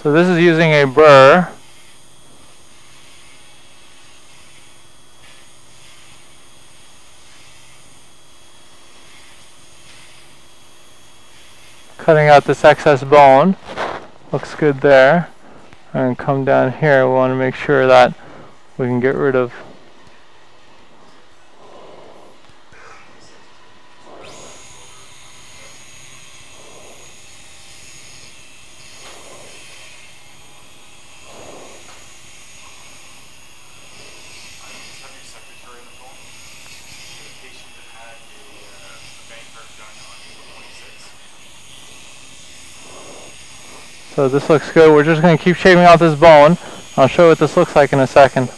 So this is using a burr. Cutting out this excess bone. Looks good there. And come down here, we want to make sure that we can get rid of So this looks good. We're just going to keep shaving out this bone. I'll show you what this looks like in a second.